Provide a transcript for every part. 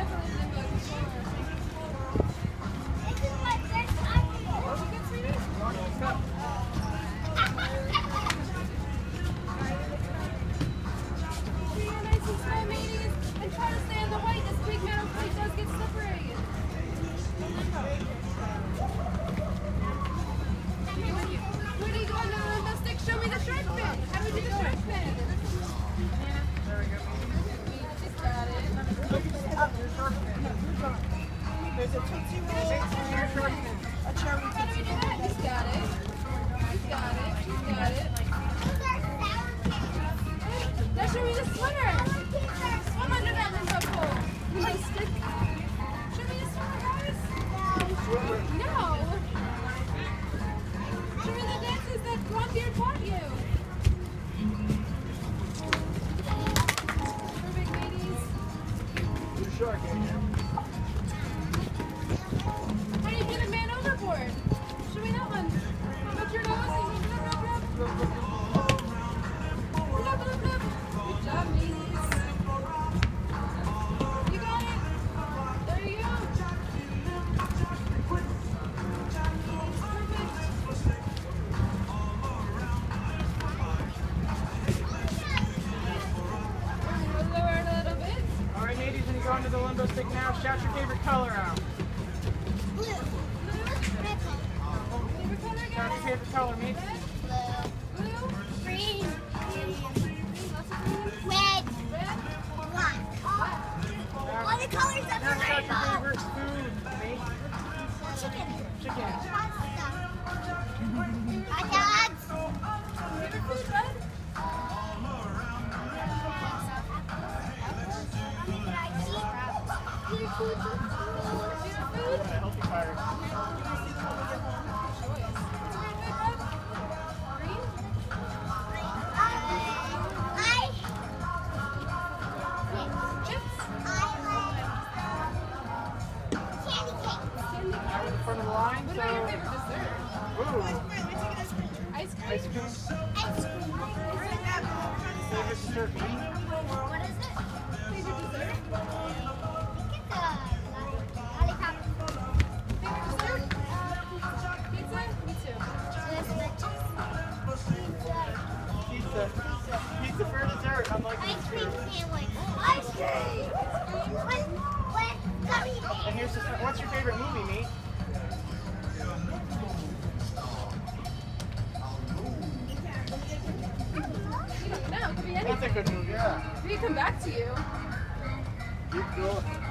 definitely been good before. There's a Tootsie Roll, a Cherry Tootsie Roll. He's got it. He's got it. realistic now. Shout your favorite color out. Blue. Your favorite color, me. Blue. Blue, Green. Red. Black. What are the colors of the rainbow? Now me. Chicken. Chicken. What about your favorite dessert? Ooh. Ice cream. Ice cream. Ice cream. Ice cream. Dessert? What is it? Favorite dessert? Pizza. Pizza for dessert. I'm like ice cream sandwich. Ice cream. What? What? And here's what's your favorite movie, me? that's a good move, yeah. We can come back to you. Keep going.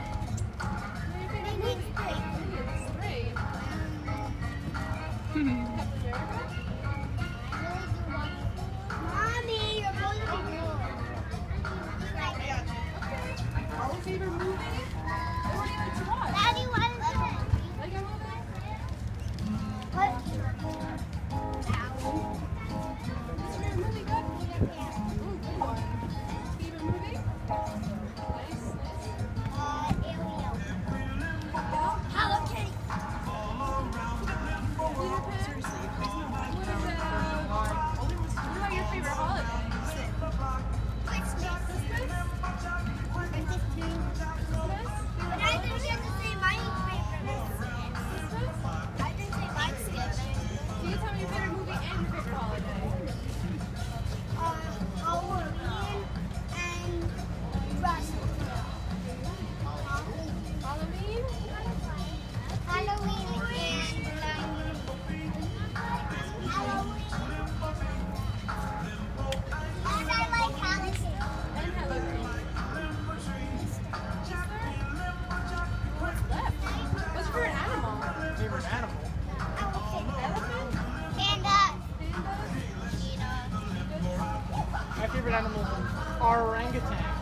favorite animals are orangutans.